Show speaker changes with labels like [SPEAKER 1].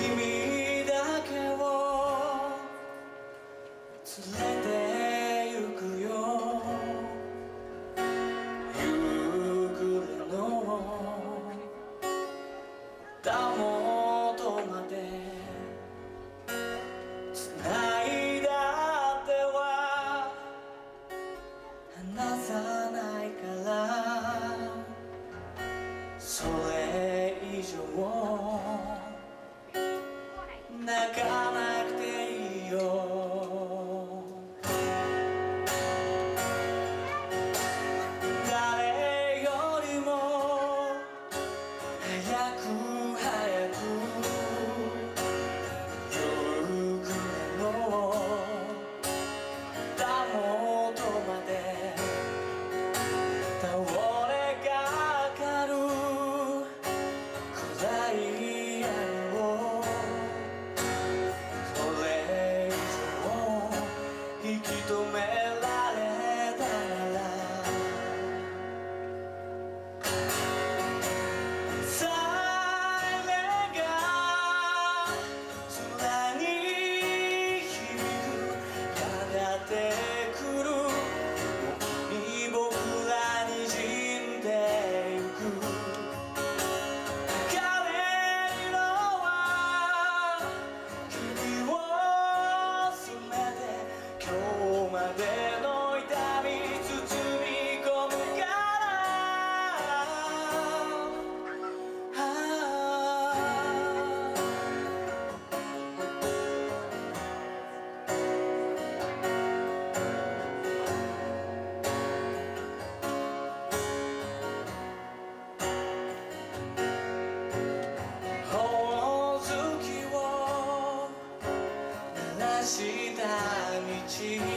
[SPEAKER 1] 君だけを連れ see.